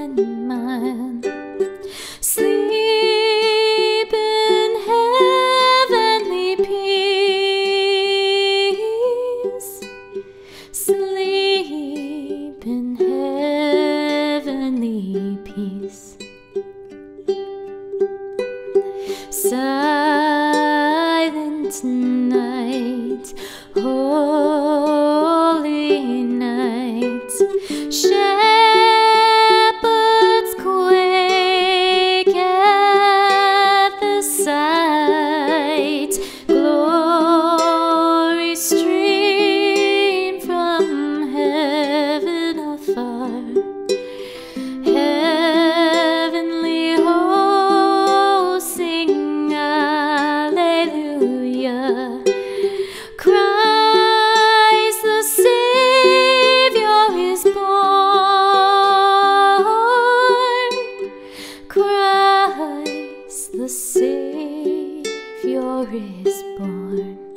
and mild, sleep in heavenly peace. Sleep in heavenly peace. Silent night. Savior is born.